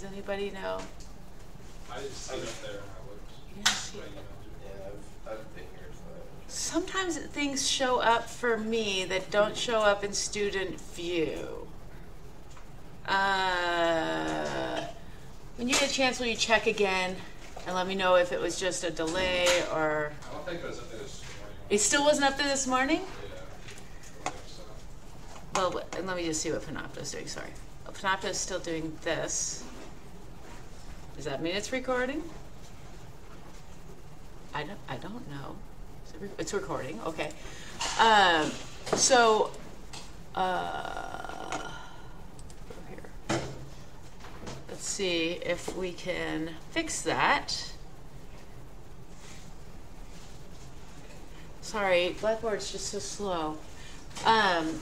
Does anybody know? I just see it up there and I looked. You didn't see Right, it? you Yeah, I've, I've been here, so. Sometimes things show up for me that don't show up in student view. Uh, when you get a chance, will you check again and let me know if it was just a delay or I don't think it was up there this morning. it still wasn't up there this morning? Yeah. So. Well, and let me just see what Panopto's doing. Sorry, Panopto's still doing this. Does that mean it's recording? I don't. I don't know. It's recording. Okay. Um, so, uh, here. Let's see if we can fix that. Sorry, Blackboard's just so slow. Um,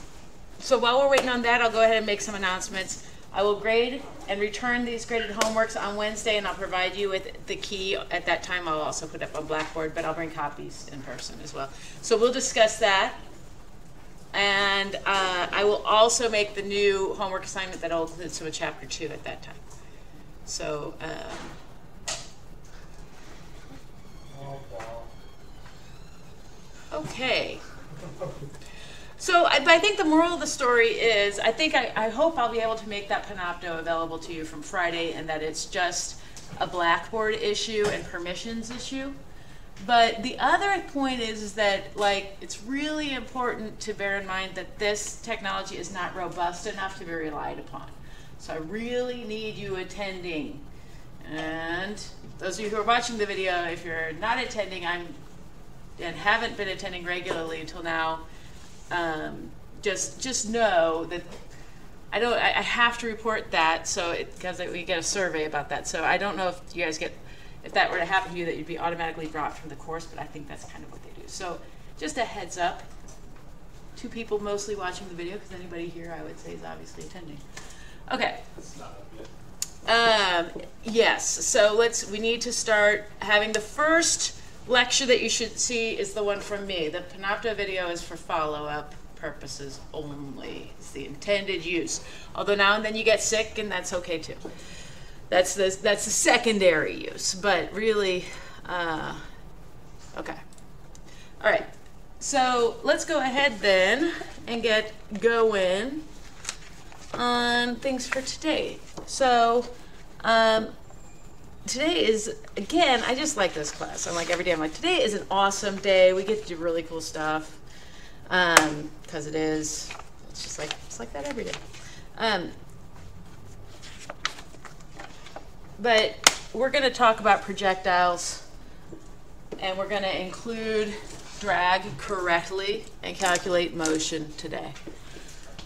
so while we're waiting on that, I'll go ahead and make some announcements. I will grade and return these graded homeworks on Wednesday, and I'll provide you with the key. At that time, I'll also put up on Blackboard, but I'll bring copies in person as well. So we'll discuss that. And uh, I will also make the new homework assignment that will include some of chapter two at that time. So, um. Okay. So I, but I think the moral of the story is, I think I, I hope I'll be able to make that Panopto available to you from Friday and that it's just a Blackboard issue and permissions issue. But the other point is, is that like it's really important to bear in mind that this technology is not robust enough to be relied upon. So I really need you attending. And those of you who are watching the video, if you're not attending, I'm and haven't been attending regularly until now, um, just just know that I don't. I, I have to report that so because we get a survey about that. So I don't know if you guys get if that were to happen to you that you'd be automatically dropped from the course, but I think that's kind of what they do. So just a heads up. Two people mostly watching the video because anybody here I would say is obviously attending. Okay. Um, yes, so let's, we need to start having the first lecture that you should see is the one from me. The Panopto video is for follow-up purposes only. It's the intended use. Although now and then you get sick and that's okay too. That's the, that's the secondary use, but really, uh, okay. All right, so let's go ahead then and get going on things for today. So, um, today is again. I just like this class. I'm like every day. I'm like today is an awesome day. We get to do really cool stuff because it is. It's just like it's like that every day. Um, but we're going to talk about projectiles, and we're going to include drag correctly and calculate motion today.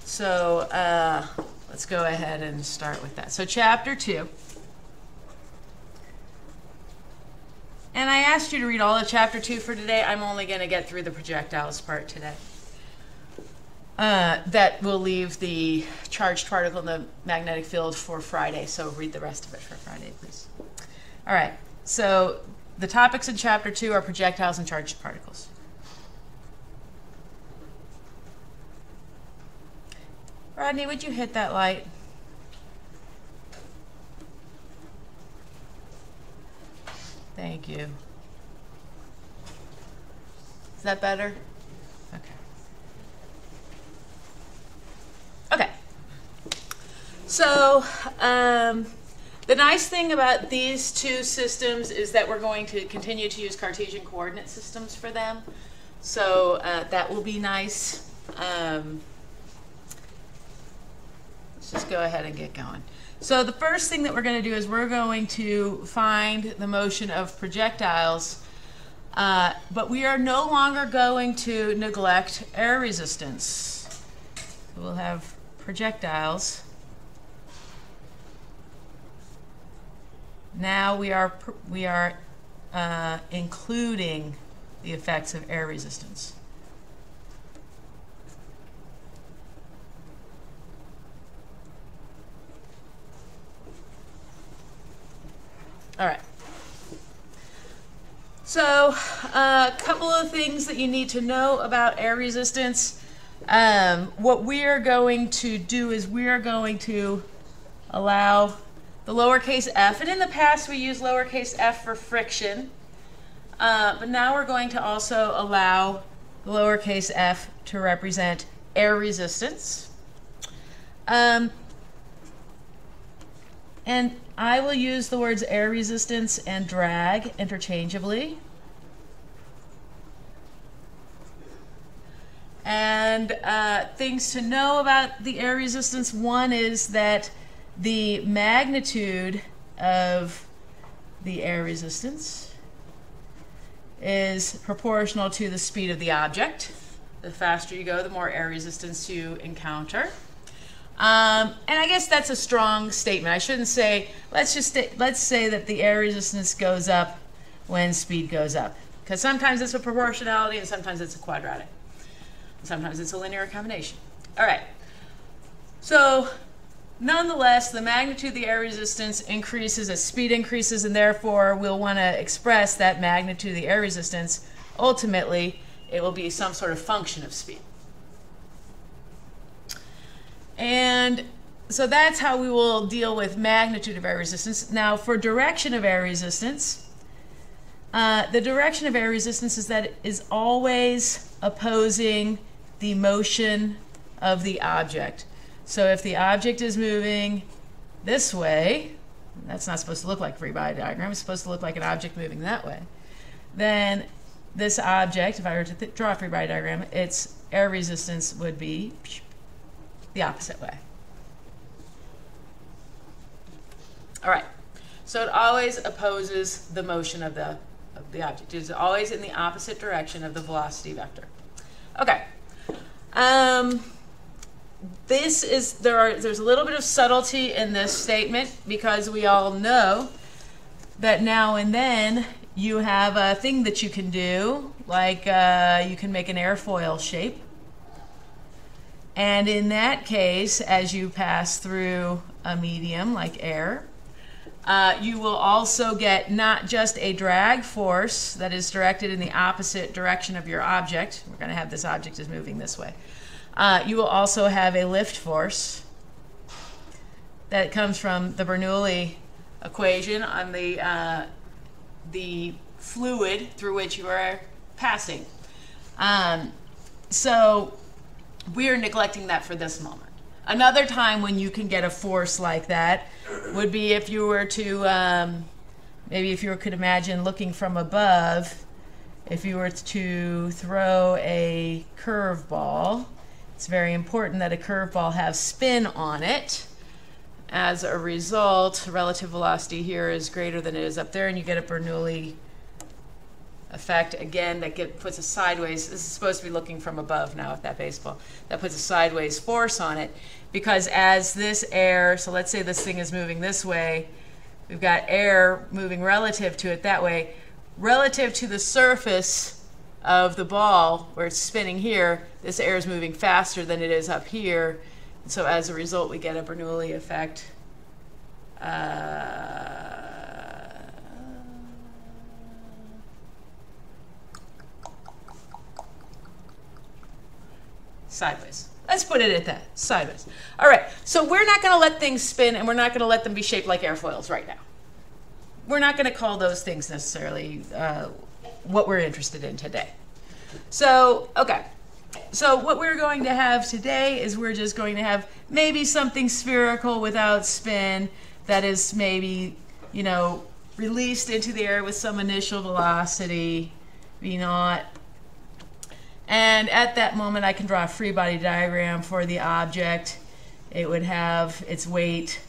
So uh, let's go ahead and start with that. So, chapter two. And I asked you to read all of chapter two for today. I'm only going to get through the projectiles part today. Uh, that will leave the charged particle in the magnetic field for Friday. So, read the rest of it for Friday, please. All right. So, the topics in chapter two are projectiles and charged particles. Rodney, would you hit that light? Thank you. Is that better? Okay. Okay. So, um, the nice thing about these two systems is that we're going to continue to use Cartesian coordinate systems for them. So uh, that will be nice. Um, let's just go ahead and get going. So the first thing that we're going to do is we're going to find the motion of projectiles, uh, but we are no longer going to neglect air resistance. We'll have projectiles. Now we are we are uh, including the effects of air resistance. All right. So, a couple of things that you need to know about air resistance. Um, what we are going to do is we are going to allow the lowercase f, and in the past we used lowercase f for friction, uh, but now we're going to also allow the lowercase f to represent air resistance. Um, and I will use the words air resistance and drag interchangeably. And uh, things to know about the air resistance one is that the magnitude of the air resistance is proportional to the speed of the object. The faster you go, the more air resistance you encounter. Um, and I guess that's a strong statement. I shouldn't say, let's just let's say that the air resistance goes up when speed goes up. Because sometimes it's a proportionality and sometimes it's a quadratic. Sometimes it's a linear combination. All right. So nonetheless, the magnitude of the air resistance increases as speed increases, and therefore we'll want to express that magnitude of the air resistance. Ultimately, it will be some sort of function of speed. And so that's how we will deal with magnitude of air resistance. Now, for direction of air resistance, uh, the direction of air resistance is that it is always opposing the motion of the object. So if the object is moving this way, that's not supposed to look like a free body diagram, it's supposed to look like an object moving that way, then this object, if I were to draw a free body diagram, its air resistance would be the opposite way. All right. So it always opposes the motion of the, of the object. It's always in the opposite direction of the velocity vector. Okay. Um, this is there are there's a little bit of subtlety in this statement because we all know that now and then you have a thing that you can do like uh, you can make an airfoil shape and in that case, as you pass through a medium like air, uh, you will also get not just a drag force that is directed in the opposite direction of your object. We're going to have this object is moving this way. Uh, you will also have a lift force that comes from the Bernoulli equation on the uh, the fluid through which you are passing. Um, so we are neglecting that for this moment. Another time when you can get a force like that would be if you were to, um, maybe if you could imagine looking from above, if you were to throw a curveball, it's very important that a curveball have spin on it. As a result, relative velocity here is greater than it is up there, and you get a Bernoulli effect again that get, puts a sideways this is supposed to be looking from above now with that baseball that puts a sideways force on it. Because as this air so let's say this thing is moving this way we've got air moving relative to it that way. Relative to the surface of the ball where it's spinning here this air is moving faster than it is up here. So as a result we get a bernoulli effect. Uh, sideways. Let's put it at that, sideways. All right, so we're not going to let things spin and we're not going to let them be shaped like airfoils right now. We're not going to call those things necessarily uh, what we're interested in today. So, okay. So what we're going to have today is we're just going to have maybe something spherical without spin that is maybe, you know, released into the air with some initial velocity, v naught, and at that moment, I can draw a free body diagram for the object. It would have its weight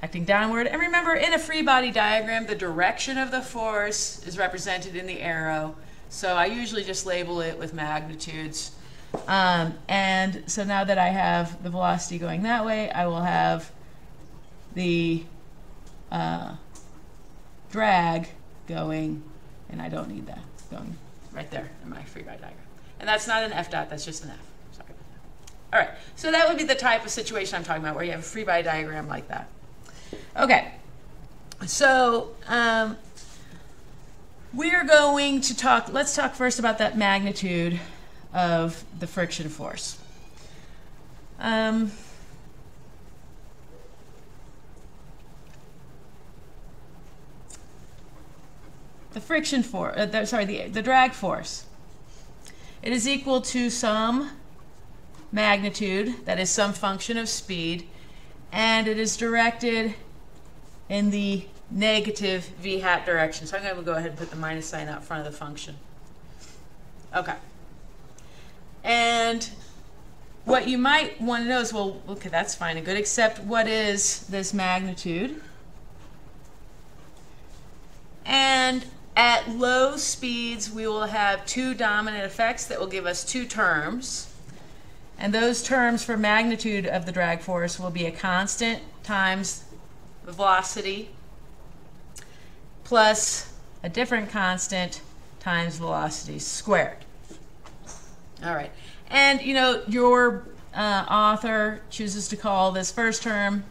acting downward. And remember, in a free body diagram, the direction of the force is represented in the arrow. So I usually just label it with magnitudes. Um, and so now that I have the velocity going that way, I will have the uh, drag going, and I don't need that going right there in my free body diagram. And that's not an F dot, that's just an F. Sorry about that. All right, so that would be the type of situation I'm talking about where you have a free body diagram like that. Okay, so um, we're going to talk, let's talk first about that magnitude of the friction force. Um, the friction force, uh, sorry, the, the drag force. It is equal to some magnitude, that is some function of speed, and it is directed in the negative v hat direction. So I'm going to go ahead and put the minus sign out front of the function. Okay. And what you might want to know is, well, okay, that's fine and good, except what is this magnitude? And at low speeds, we will have two dominant effects that will give us two terms. And those terms for magnitude of the drag force will be a constant times the velocity plus a different constant times velocity squared. All right. And, you know, your uh, author chooses to call this first term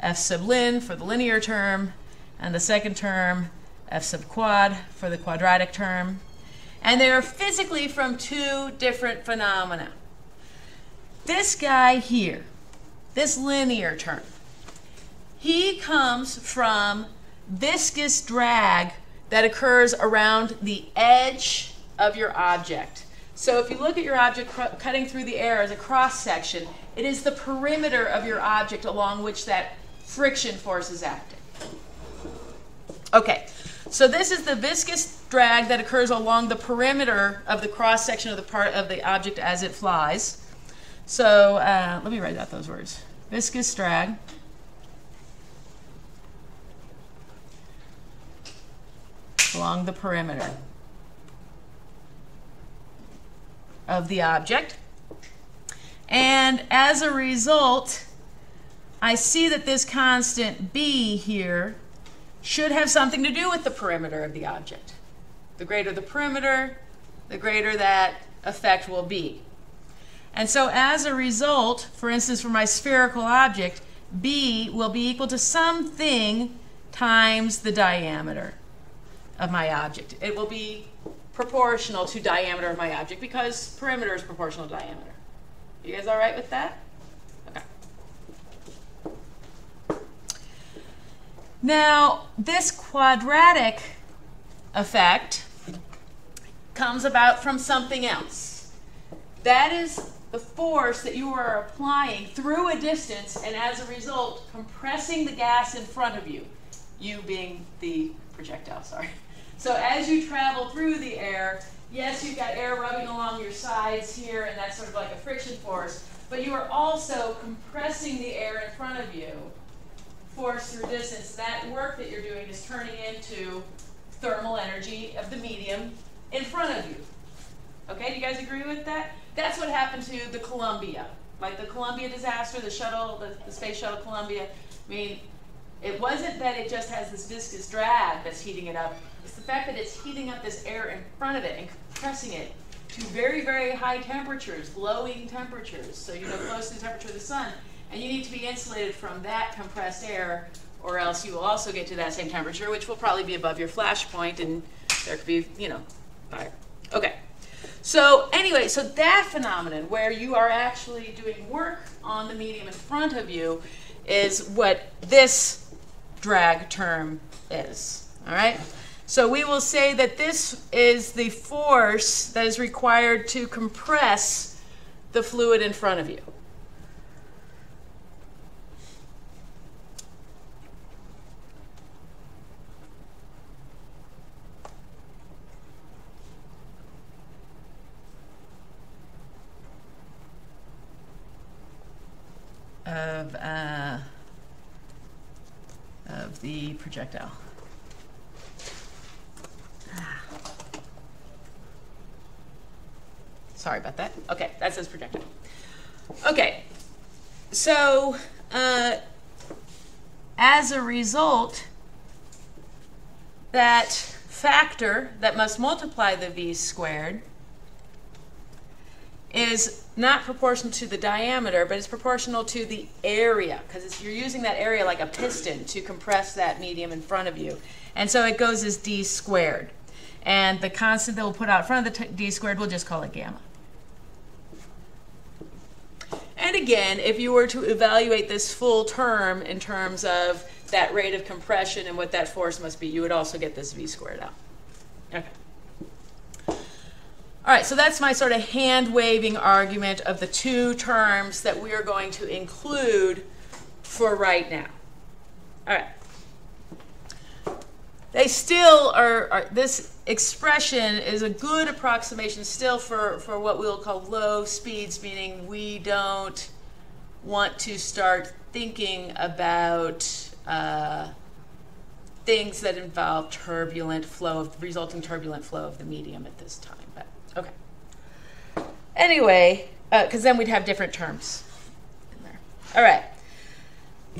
f sub lin for the linear term, and the second term f sub quad for the quadratic term. And they are physically from two different phenomena. This guy here, this linear term, he comes from viscous drag that occurs around the edge of your object. So if you look at your object cutting through the air as a cross section, it is the perimeter of your object along which that friction force is acting. Okay, so this is the viscous drag that occurs along the perimeter of the cross section of the part of the object as it flies. So uh, let me write out those words. Viscous drag. along the perimeter of the object. And as a result, I see that this constant b here should have something to do with the perimeter of the object. The greater the perimeter, the greater that effect will be. And so as a result, for instance, for my spherical object, b will be equal to something times the diameter of my object. It will be proportional to diameter of my object because perimeter is proportional to diameter. You guys all right with that? Now, this quadratic effect comes about from something else. That is the force that you are applying through a distance and as a result compressing the gas in front of you, you being the projectile, sorry. So as you travel through the air, yes, you've got air rubbing along your sides here, and that's sort of like a friction force, but you are also compressing the air in front of you, force through distance. That work that you're doing is turning into thermal energy of the medium in front of you. Okay, do you guys agree with that? That's what happened to the Columbia. Like the Columbia disaster, the shuttle, the, the space shuttle Columbia. I mean, it wasn't that it just has this viscous drag that's heating it up. It's the fact that it's heating up this air in front of it and compressing it to very, very high temperatures, glowing temperatures, so you know close to the temperature of the sun. And you need to be insulated from that compressed air, or else you will also get to that same temperature, which will probably be above your flash point, and there could be, you know, fire. Okay. So anyway, so that phenomenon where you are actually doing work on the medium in front of you is what this drag term is. All right? So we will say that this is the force that is required to compress the fluid in front of you. Of uh, of the projectile. Sorry about that. Okay, that says projectile. Okay, so uh, as a result, that factor that must multiply the v squared is not proportional to the diameter, but it's proportional to the area, because you're using that area like a piston to compress that medium in front of you. And so it goes as d squared. And the constant that we'll put out front of the d squared, we'll just call it gamma. And again, if you were to evaluate this full term in terms of that rate of compression and what that force must be, you would also get this v squared out. Okay. All right, so that's my sort of hand waving argument of the two terms that we are going to include for right now. All right. They still are, are this expression is a good approximation still for, for what we'll call low speeds, meaning we don't want to start thinking about uh, things that involve turbulent flow of resulting turbulent flow of the medium at this time. Okay. Anyway, because then we'd have different terms in there. All right.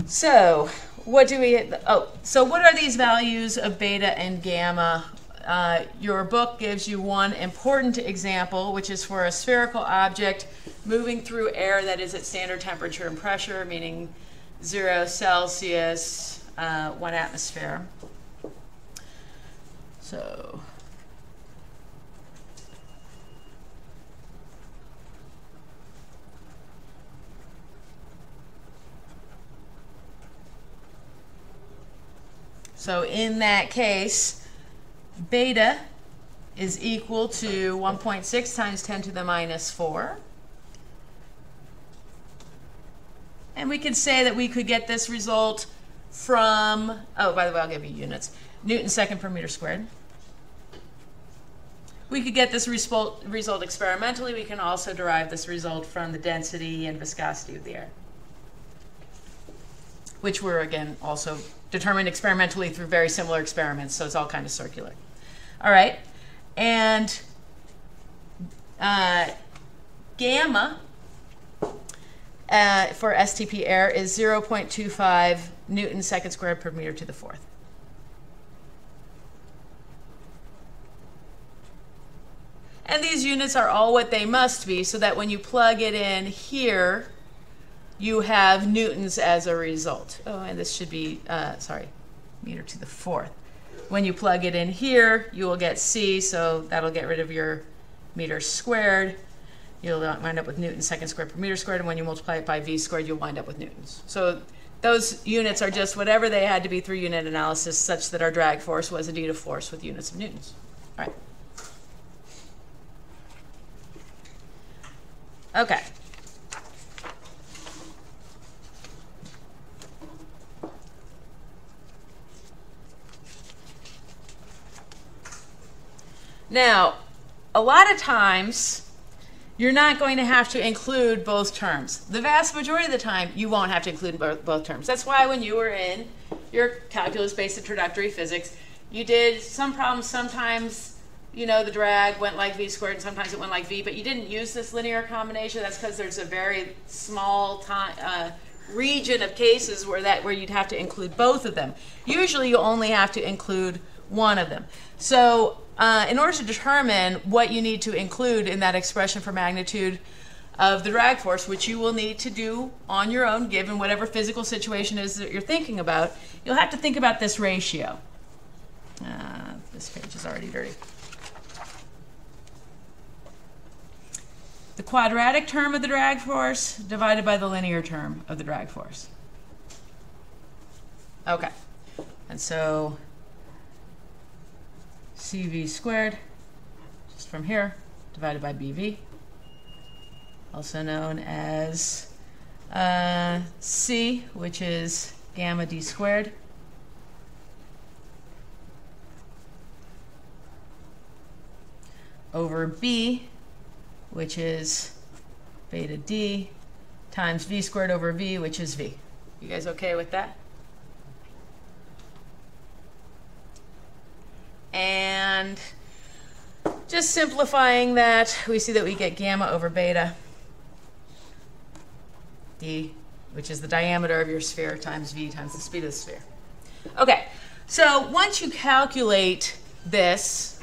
So what do we? Oh, so what are these values of beta and gamma? Uh, your book gives you one important example, which is for a spherical object moving through air that is at standard temperature and pressure, meaning zero Celsius, uh, one atmosphere. So. So in that case, beta is equal to 1.6 times 10 to the minus 4. And we could say that we could get this result from, oh, by the way, I'll give you units, Newton second per meter squared. We could get this result, result experimentally. We can also derive this result from the density and viscosity of the air, which were, again, also determined experimentally through very similar experiments, so it's all kind of circular. All right, and uh, gamma uh, for STP air is 0.25 newton second squared per meter to the fourth. And these units are all what they must be so that when you plug it in here, you have newtons as a result. Oh, and this should be, uh, sorry, meter to the fourth. When you plug it in here, you will get C, so that'll get rid of your meters squared. You'll wind up with newtons second squared per meter squared, and when you multiply it by V squared, you'll wind up with newtons. So those units are just whatever they had to be through unit analysis, such that our drag force was indeed a force with units of newtons. All right. Okay. Now, a lot of times, you're not going to have to include both terms. The vast majority of the time, you won't have to include both, both terms. That's why when you were in your calculus-based introductory physics, you did some problems sometimes you know the drag went like v squared and sometimes it went like v but you didn't use this linear combination that's because there's a very small time uh, region of cases where that where you'd have to include both of them usually you only have to include one of them so uh, in order to determine what you need to include in that expression for magnitude of the drag force, which you will need to do on your own given whatever physical situation is that you're thinking about, you'll have to think about this ratio. Uh, this page is already dirty. The quadratic term of the drag force divided by the linear term of the drag force. Okay, and so CV squared, just from here, divided by BV, also known as uh, C, which is gamma D squared, over B, which is beta D, times V squared over V, which is V. You guys okay with that? And just simplifying that, we see that we get gamma over beta d, which is the diameter of your sphere times v times the speed of the sphere. Okay, so once you calculate this,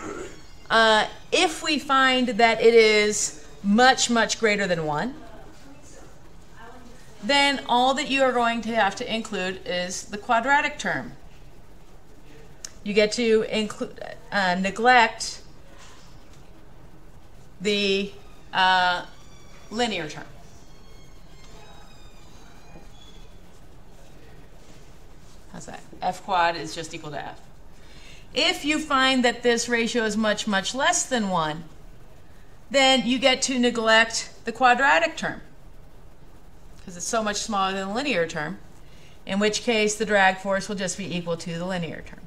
uh, if we find that it is much, much greater than 1, then all that you are going to have to include is the quadratic term. You get to include, uh, neglect the uh, linear term. How's that? F quad is just equal to F. If you find that this ratio is much, much less than 1, then you get to neglect the quadratic term because it's so much smaller than the linear term, in which case the drag force will just be equal to the linear term.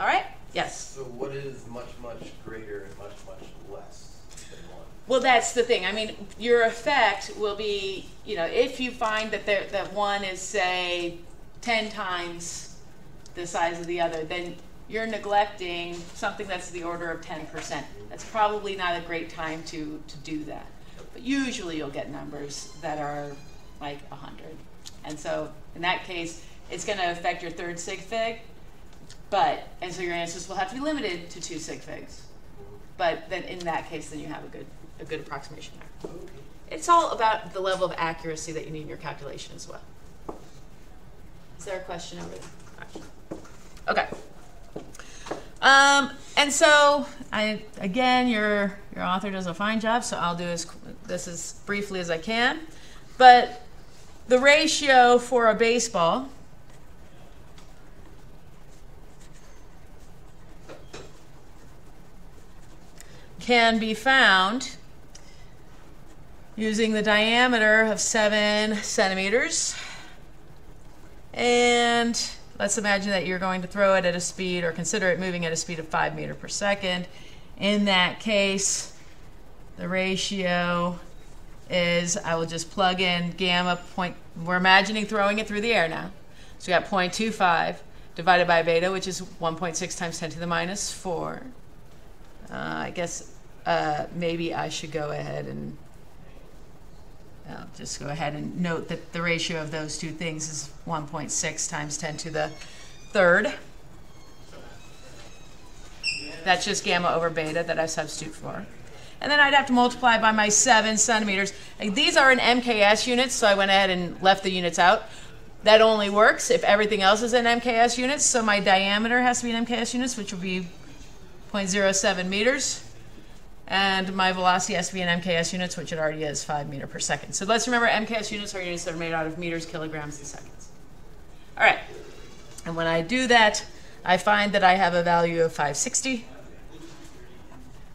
All right? Yes. So what is much, much greater and much, much less than one? Well, that's the thing. I mean, your effect will be, you know, if you find that there, that one is say 10 times the size of the other, then you're neglecting something that's the order of 10%. That's probably not a great time to, to do that. But usually you'll get numbers that are like 100. And so in that case, it's going to affect your third sig fig, but, and so your answers will have to be limited to two sig figs. But then in that case, then you have a good, a good approximation there. It's all about the level of accuracy that you need in your calculation as well. Is there a question over there? Okay. Um, and so I again, your your author does a fine job. So I'll do as this as briefly as I can. But the ratio for a baseball can be found using the diameter of seven centimeters. And let's imagine that you're going to throw it at a speed or consider it moving at a speed of five meter per second. In that case, the ratio is, I will just plug in gamma point, we're imagining throwing it through the air now. So we got 0.25 divided by beta, which is 1.6 times 10 to the minus 4. Uh, I guess uh, maybe I should go ahead and uh, just go ahead and note that the ratio of those two things is 1.6 times 10 to the third. That's just gamma over beta that I substitute for. And then I'd have to multiply by my 7 centimeters. And these are in MKS units, so I went ahead and left the units out. That only works if everything else is in MKS units, so my diameter has to be in MKS units, which will be 0.07 meters. And my velocity has to be in MKS units, which it already is, 5 meter per second. So let's remember MKS units are units that are made out of meters, kilograms, and seconds. All right. And when I do that, I find that I have a value of 560.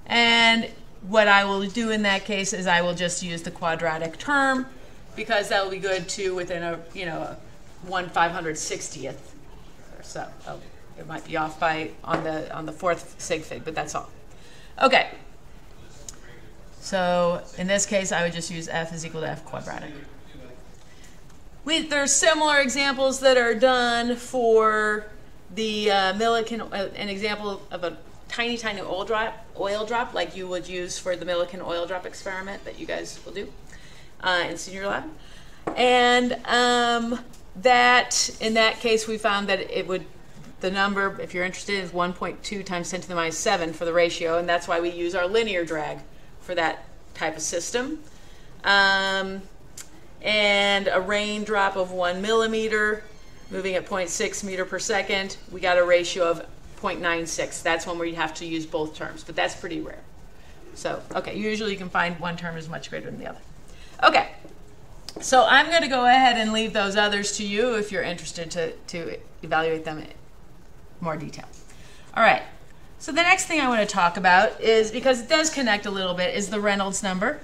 And what I will do in that case is I will just use the quadratic term because that will be good too within a, you know, 1 560th or so. Oh, it might be off by on the on the fourth sig fig, but that's all. Okay. So in this case, I would just use f is equal to f quadratic. We, there's similar examples that are done for the uh, Millikan, uh, an example of a tiny, tiny oil drop, oil drop like you would use for the Millikan oil drop experiment that you guys will do uh, in senior lab. And um, that, in that case, we found that it would, the number, if you're interested, is 1.2 times 10 to the minus 7 for the ratio, and that's why we use our linear drag for that type of system. Um, and a raindrop of one millimeter, moving at 0.6 meter per second, we got a ratio of 0.96. That's when we have to use both terms, but that's pretty rare. So, okay, usually you can find one term is much greater than the other. Okay, so I'm going to go ahead and leave those others to you if you're interested to, to evaluate them in more detail. All right, so the next thing I want to talk about is, because it does connect a little bit, is the Reynolds number.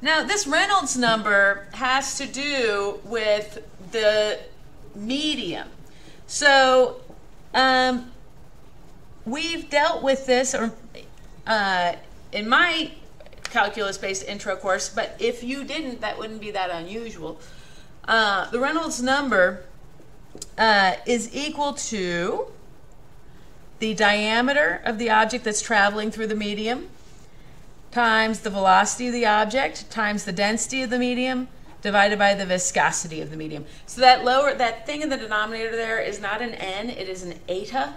Now, this Reynolds number has to do with the medium. So, um, we've dealt with this or, uh, in my calculus-based intro course, but if you didn't, that wouldn't be that unusual. Uh, the Reynolds number uh, is equal to the diameter of the object that's traveling through the medium times the velocity of the object times the density of the medium divided by the viscosity of the medium. So that lower that thing in the denominator there is not an n, it is an eta,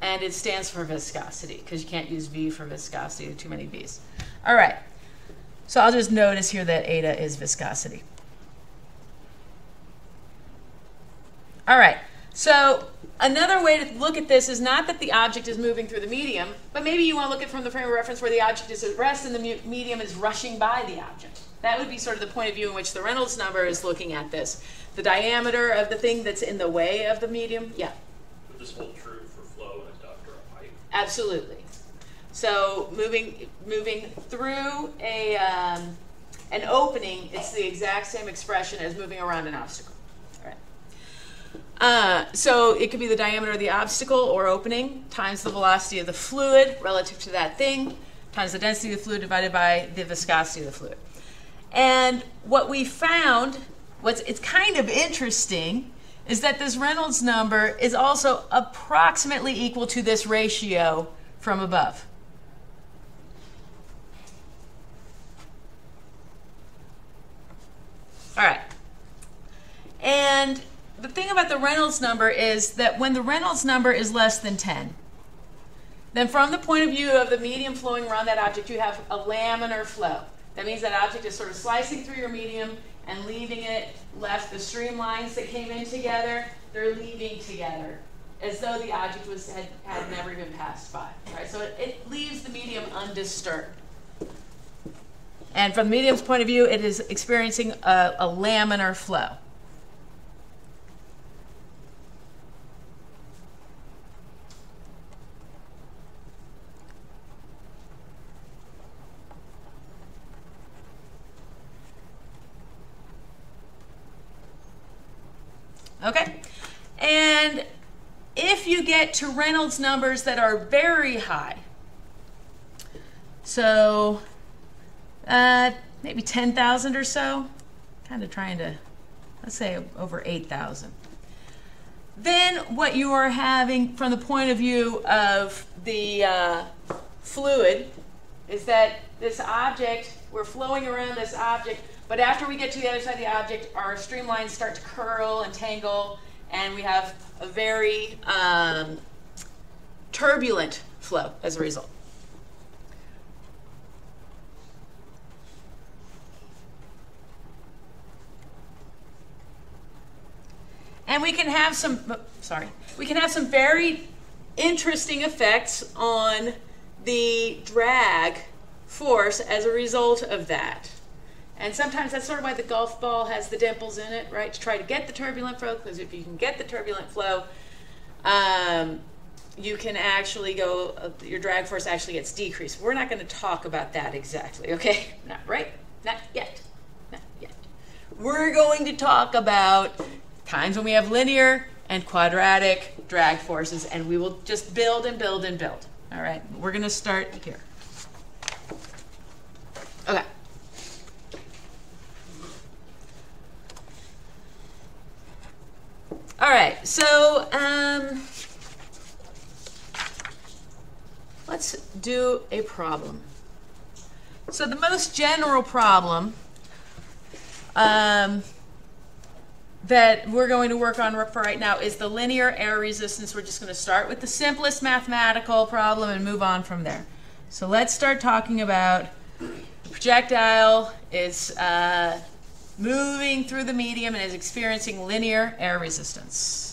and it stands for viscosity because you can't use v for viscosity, too many v's. All right. So I'll just notice here that eta is viscosity. All right. So another way to look at this is not that the object is moving through the medium, but maybe you want to look at it from the frame of reference where the object is at rest and the medium is rushing by the object. That would be sort of the point of view in which the Reynolds number is looking at this. The diameter of the thing that's in the way of the medium, yeah, Would this hold true for flow in a duct or a pipe? absolutely. So moving, moving through a, um, an opening, it's the exact same expression as moving around an obstacle. Uh, so it could be the diameter of the obstacle or opening times the velocity of the fluid relative to that thing times the density of the fluid divided by the viscosity of the fluid. And what we found, what's it's kind of interesting, is that this Reynolds number is also approximately equal to this ratio from above. All right. And the thing about the Reynolds number is that when the Reynolds number is less than 10, then from the point of view of the medium flowing around that object, you have a laminar flow. That means that object is sort of slicing through your medium and leaving it left. The streamlines that came in together, they're leaving together as though the object was had, had never even passed by. Right? So it, it leaves the medium undisturbed. And from the medium's point of view, it is experiencing a, a laminar flow. Okay? And if you get to Reynolds numbers that are very high, so uh, maybe 10,000 or so, kind of trying to, let's say over 8,000. Then what you are having from the point of view of the uh, fluid is that this object, we're flowing around this object, but after we get to the other side of the object, our streamlines start to curl and tangle, and we have a very um, turbulent flow as a result. And we can have some, oh, sorry, we can have some very interesting effects on the drag force as a result of that. And sometimes that's sort of why the golf ball has the dimples in it, right? To try to get the turbulent flow, because if you can get the turbulent flow, um, you can actually go, uh, your drag force actually gets decreased. We're not going to talk about that exactly, okay? Not right, not yet, not yet. We're going to talk about times when we have linear and quadratic drag forces, and we will just build and build and build. All right, we're going to start here. Okay. All right, so um, let's do a problem. So the most general problem um, that we're going to work on for right now is the linear air resistance. We're just going to start with the simplest mathematical problem and move on from there. So let's start talking about projectile is uh, moving through the medium and is experiencing linear air resistance.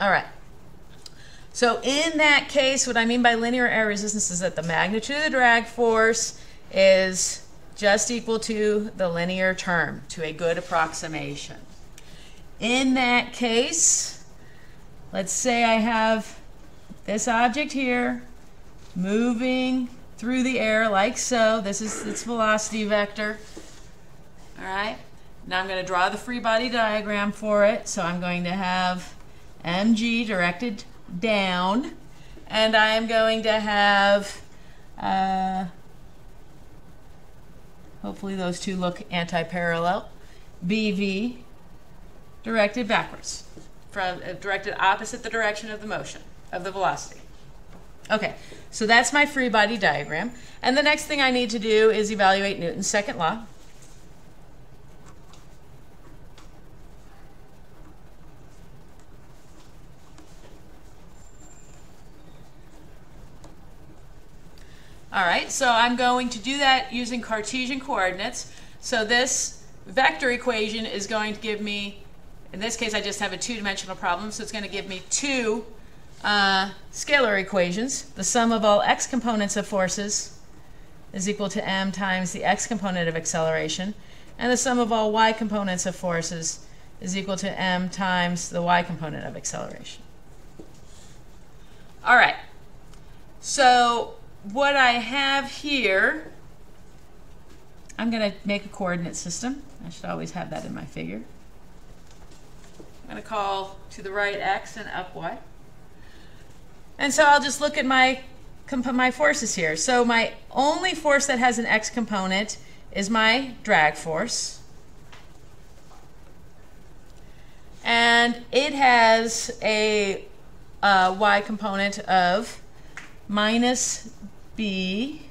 All right. So in that case, what I mean by linear air resistance is that the magnitude of the drag force is just equal to the linear term, to a good approximation. In that case, let's say I have this object here moving through the air like so. This is its velocity vector. All right. Now I'm going to draw the free body diagram for it. So I'm going to have mg directed down, and I'm going to have, uh, hopefully those two look anti-parallel, bv directed backwards, from uh, directed opposite the direction of the motion, of the velocity. Okay, so that's my free body diagram. And the next thing I need to do is evaluate Newton's second law. All right, so I'm going to do that using Cartesian coordinates. So this vector equation is going to give me, in this case, I just have a two-dimensional problem, so it's going to give me two uh, scalar equations. The sum of all x components of forces is equal to m times the x component of acceleration, and the sum of all y components of forces is equal to m times the y component of acceleration. All right, so what I have here, I'm going to make a coordinate system. I should always have that in my figure. I'm going to call to the right x and up y. And so I'll just look at my my forces here. So my only force that has an x component is my drag force. And it has a uh, y component of minus b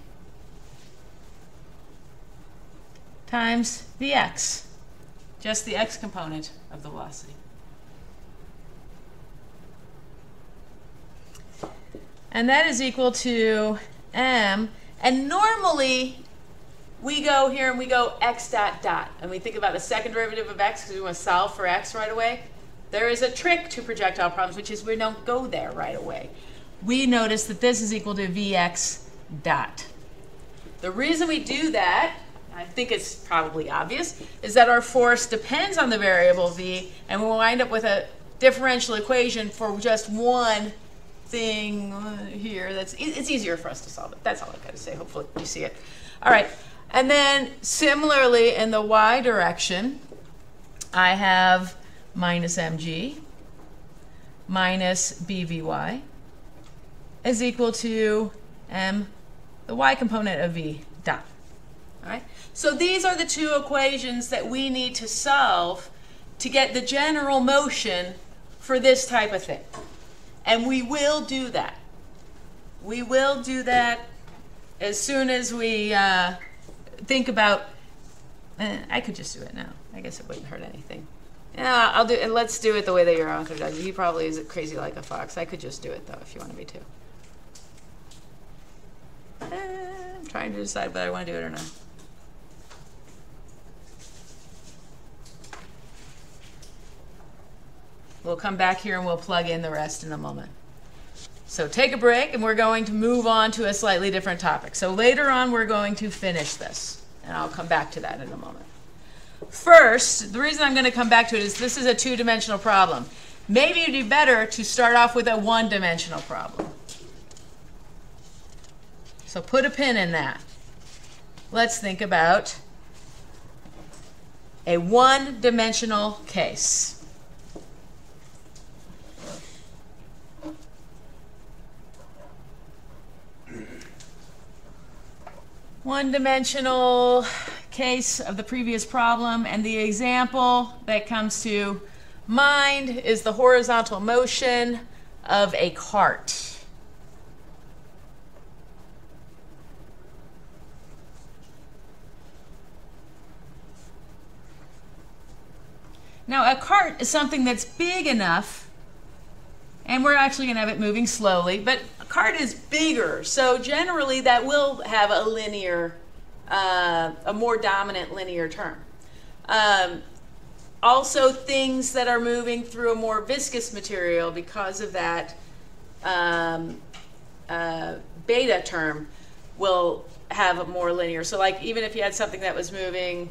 times the x, just the x component of the velocity. And that is equal to m. And normally, we go here and we go x dot dot. And we think about the second derivative of x because we want to solve for x right away. There is a trick to projectile problems, which is we don't go there right away. We notice that this is equal to vx dot. The reason we do that, I think it's probably obvious, is that our force depends on the variable v, and we'll wind up with a differential equation for just one thing here. That's it's easier for us to solve it. That's all I've got to say. Hopefully you see it. All right, and then similarly in the y direction, I have minus mg minus bvy is equal to m, the y component of v dot. All right. So these are the two equations that we need to solve to get the general motion for this type of thing. And we will do that. We will do that as soon as we uh, think about. Eh, I could just do it now. I guess it wouldn't hurt anything. Yeah, I'll do. And let's do it the way that your author does. He probably is crazy like a fox. I could just do it though, if you wanted me to. I'm trying to decide whether I want to do it or not. We'll come back here and we'll plug in the rest in a moment. So take a break and we're going to move on to a slightly different topic. So later on we're going to finish this and I'll come back to that in a moment. First, the reason I'm going to come back to it is this is a two-dimensional problem. Maybe it'd be better to start off with a one-dimensional problem. So put a pin in that. Let's think about a one-dimensional case. one-dimensional case of the previous problem, and the example that comes to mind is the horizontal motion of a cart. Now, a cart is something that's big enough, and we're actually going to have it moving slowly, but a cart is bigger, so generally that will have a linear, uh, a more dominant linear term. Um, also, things that are moving through a more viscous material because of that um, uh, beta term will have a more linear. So, like even if you had something that was moving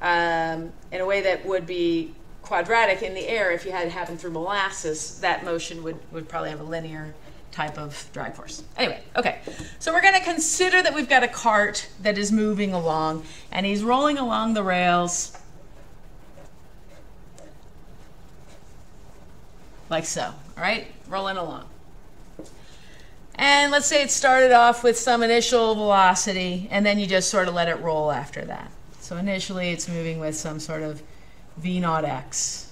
um, in a way that would be quadratic in the air, if you had it happen through molasses, that motion would, would probably have a linear type of drag force. Anyway, okay. So we're going to consider that we've got a cart that is moving along, and he's rolling along the rails like so, all right? Rolling along. And let's say it started off with some initial velocity, and then you just sort of let it roll after that. So initially it's moving with some sort of v naught x.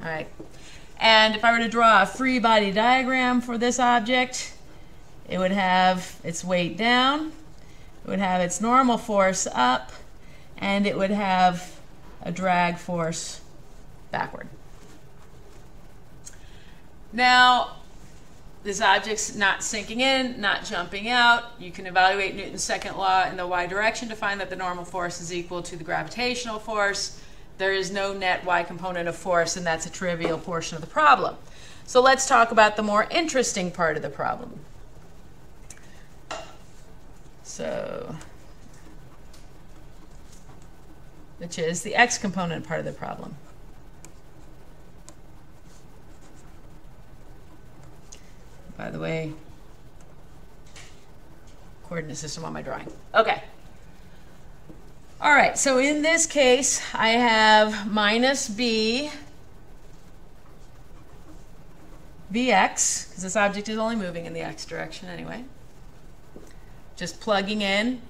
All right. And if I were to draw a free body diagram for this object, it would have its weight down, it would have its normal force up, and it would have a drag force backward. Now, this object's not sinking in, not jumping out. You can evaluate Newton's second law in the y direction to find that the normal force is equal to the gravitational force. There is no net y component of force, and that's a trivial portion of the problem. So let's talk about the more interesting part of the problem. So, which is the x component part of the problem. By the way, coordinate system on my drawing. Okay. All right, so in this case, I have minus b because this object is only moving in the x direction anyway. Just plugging in.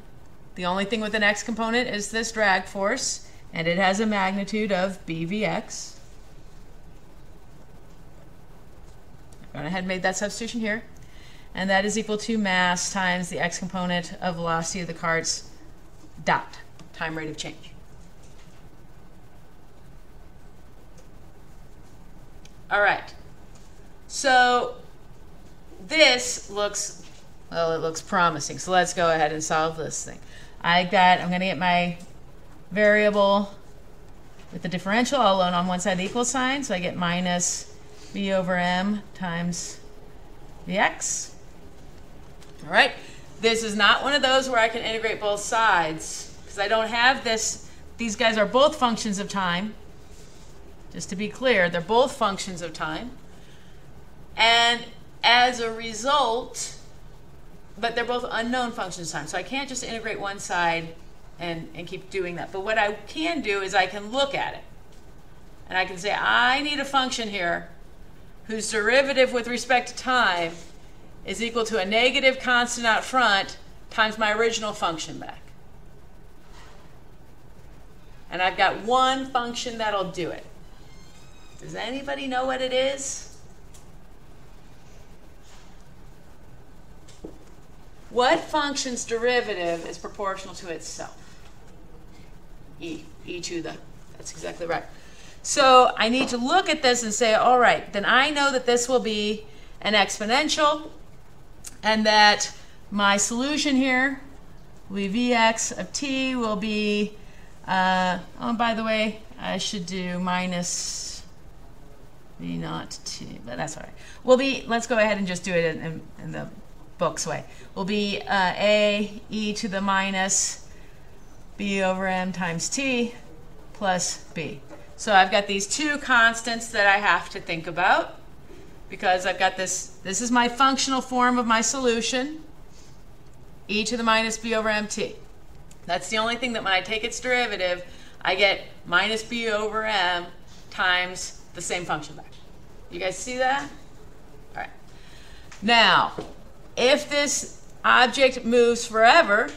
The only thing with an x component is this drag force, and it has a magnitude of bvx. Gone ahead and made that substitution here. And that is equal to mass times the x component of velocity of the cart's dot, time rate of change. All right. So this looks, well, it looks promising. So let's go ahead and solve this thing. I got, I'm going to get my variable with the differential all alone on one side the equal sign. So I get minus b over m times vx. All right. This is not one of those where I can integrate both sides because I don't have this. These guys are both functions of time. Just to be clear, they're both functions of time. And as a result, but they're both unknown functions of time. So I can't just integrate one side and, and keep doing that. But what I can do is I can look at it. And I can say, I need a function here whose derivative with respect to time is equal to a negative constant out front times my original function back. And I've got one function that'll do it. Does anybody know what it is? What function's derivative is proportional to itself? E, e to the, that's exactly right. So I need to look at this and say, all right, then I know that this will be an exponential and that my solution here will be Vx of t will be, uh, oh, by the way, I should do minus V naught t, but that's all right. We'll be, let's go ahead and just do it in, in, in the book's way. Will be uh, a e to the minus b over m times t plus b. So I've got these two constants that I have to think about because I've got this, this is my functional form of my solution, e to the minus b over mt. That's the only thing that when I take its derivative, I get minus b over m times the same function back. You guys see that? All right. Now, if this object moves forever,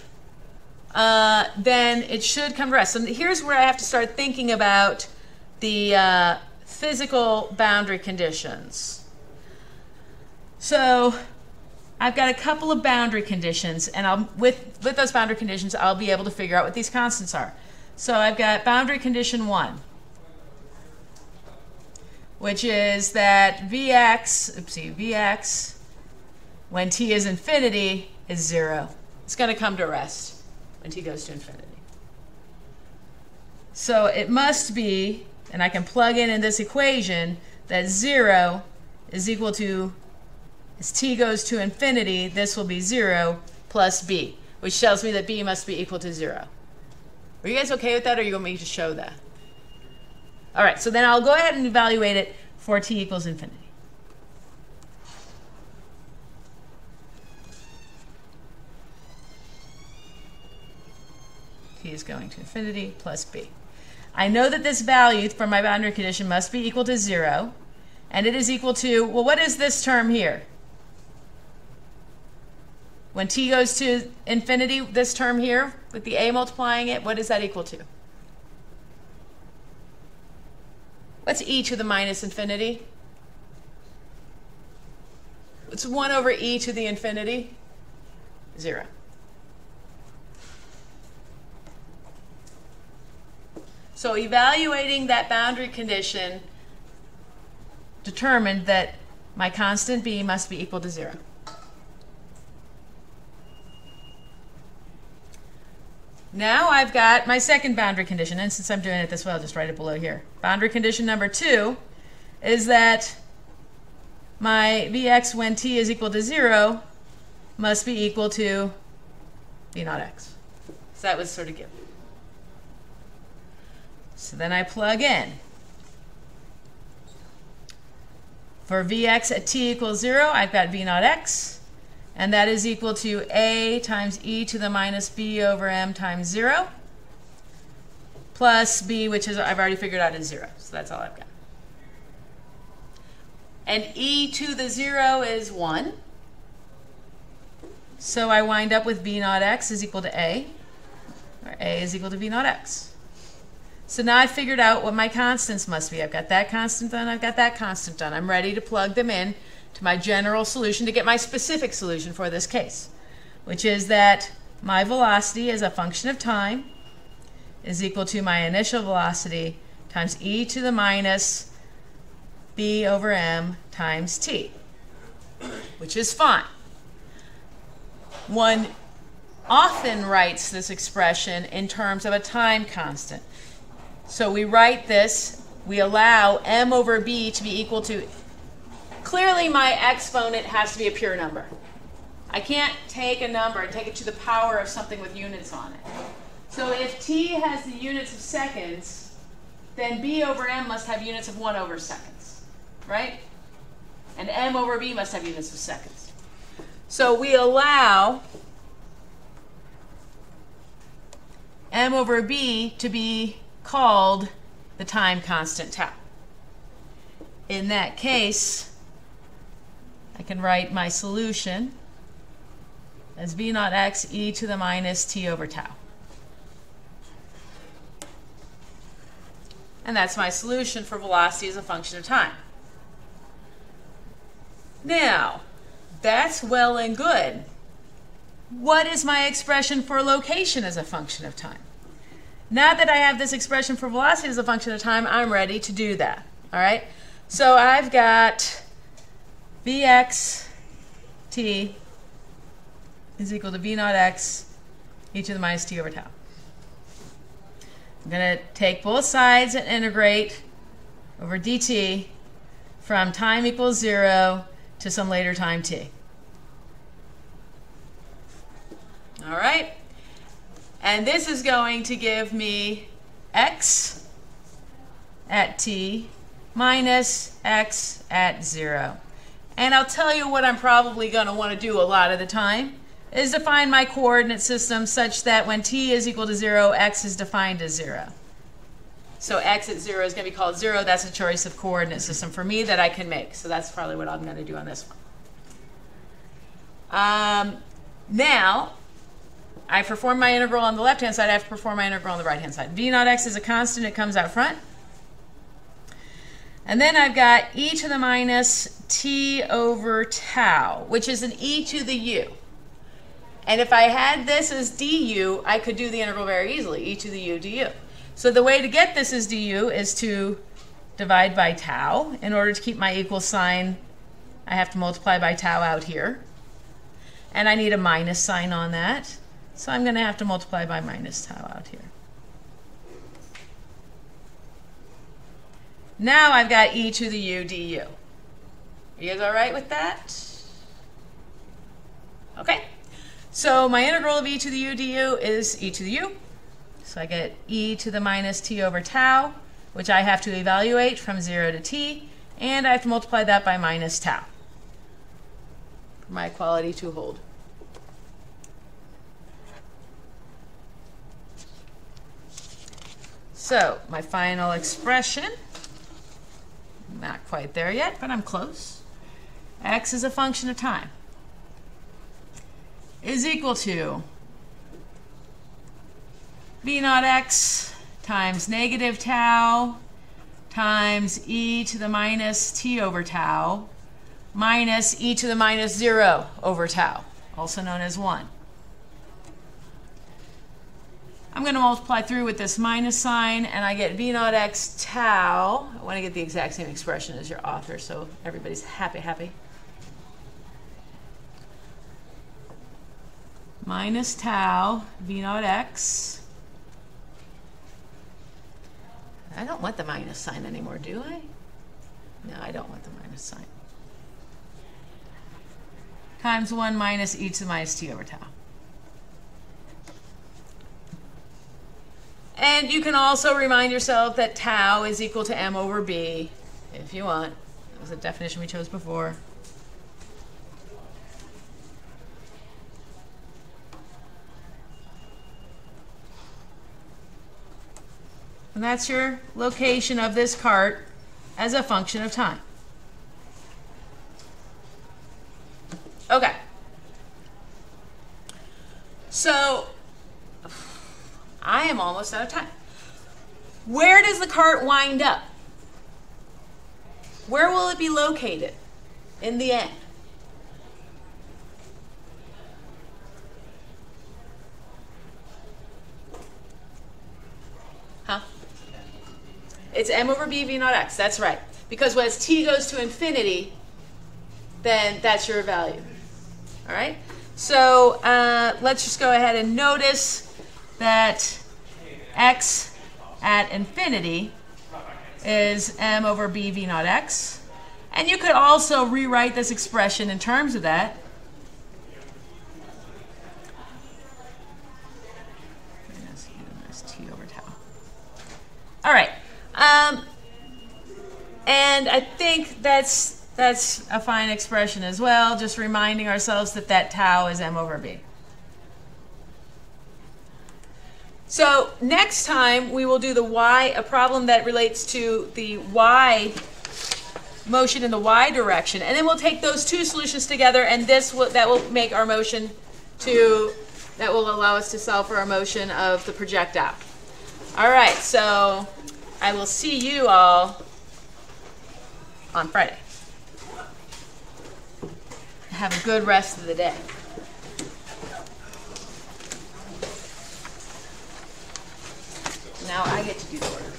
uh, then it should come to rest. So here's where I have to start thinking about the uh, physical boundary conditions. So I've got a couple of boundary conditions, and I'll, with, with those boundary conditions, I'll be able to figure out what these constants are. So I've got boundary condition 1, which is that Vx, oopsie, Vx, when t is infinity, is 0. It's going to come to rest when t goes to infinity. So it must be and I can plug in in this equation that 0 is equal to, as t goes to infinity, this will be 0 plus b, which tells me that b must be equal to 0. Are you guys okay with that, or you want me to show that? All right, so then I'll go ahead and evaluate it for t equals infinity. t is going to infinity plus b. I know that this value for my boundary condition must be equal to 0. And it is equal to, well, what is this term here? When t goes to infinity, this term here, with the a multiplying it, what is that equal to? What's e to the minus infinity? It's 1 over e to the infinity? 0. So evaluating that boundary condition determined that my constant b must be equal to 0. Now I've got my second boundary condition, and since I'm doing it this way, I'll just write it below here. Boundary condition number two is that my Vx when t is equal to 0 must be equal to v naught x. So that was sort of given. So then I plug in. For Vx at t equals 0, I've got v naught x, and that is equal to a times e to the minus b over m times 0, plus b, which is I've already figured out is 0. So that's all I've got. And e to the 0 is 1. So I wind up with v naught x is equal to a, or a is equal to v naught x. So now I figured out what my constants must be. I've got that constant done, I've got that constant done. I'm ready to plug them in to my general solution to get my specific solution for this case, which is that my velocity as a function of time is equal to my initial velocity times e to the minus b over m times t, which is fine. One often writes this expression in terms of a time constant. So we write this, we allow m over b to be equal to, clearly my exponent has to be a pure number. I can't take a number and take it to the power of something with units on it. So if t has the units of seconds, then b over m must have units of 1 over seconds, right? And m over b must have units of seconds. So we allow m over b to be called the time constant tau. In that case, I can write my solution as v naught x e to the minus t over tau. And that's my solution for velocity as a function of time. Now, that's well and good. What is my expression for location as a function of time? Now that I have this expression for velocity as a function of time, I'm ready to do that. All right? So I've got Vx t is equal to V naught x e to the minus t over tau. I'm going to take both sides and integrate over dt from time equals 0 to some later time t. All right? And this is going to give me x at t minus x at 0. And I'll tell you what I'm probably going to want to do a lot of the time is define my coordinate system such that when t is equal to 0, x is defined as 0. So x at 0 is going to be called 0. That's a choice of coordinate system for me that I can make. So that's probably what I'm going to do on this one. Um, now, I perform my integral on the left-hand side. I have to perform my integral on the right-hand side. v naught x is a constant. It comes out front. And then I've got e to the minus t over tau, which is an e to the u. And if I had this as du, I could do the integral very easily, e to the u du. So the way to get this as du is to divide by tau. In order to keep my equal sign, I have to multiply by tau out here. And I need a minus sign on that. So I'm going to have to multiply by minus tau out here. Now I've got e to the u du. Are you guys all right with that? Okay. So my integral of e to the u du is e to the u. So I get e to the minus t over tau, which I have to evaluate from 0 to t, and I have to multiply that by minus tau for my equality to hold. So my final expression, not quite there yet, but I'm close. x is a function of time is equal to v naught x times negative tau times e to the minus t over tau minus e to the minus 0 over tau, also known as 1. I'm going to multiply through with this minus sign, and I get v naught x tau. I want to get the exact same expression as your author, so everybody's happy, happy. Minus tau v naught x. I don't want the minus sign anymore, do I? No, I don't want the minus sign. Times 1 minus e to the minus t over tau. And you can also remind yourself that tau is equal to m over b, if you want. That was a definition we chose before. And that's your location of this cart as a function of time. Okay. So I am almost out of time. Where does the cart wind up? Where will it be located in the end? Huh? It's m over b v naught x. That's right. Because as t goes to infinity, then that's your value. All right? So uh, let's just go ahead and notice that x at infinity is m over b v naught x. And you could also rewrite this expression in terms of that. All right. Um, and I think that's that's a fine expression as well, just reminding ourselves that that tau is m over b. So next time we will do the y, a problem that relates to the y motion in the y direction, and then we'll take those two solutions together, and this will that will make our motion to that will allow us to solve for our motion of the projectile. All right, so I will see you all on Friday. Have a good rest of the day. Now I get to do the work.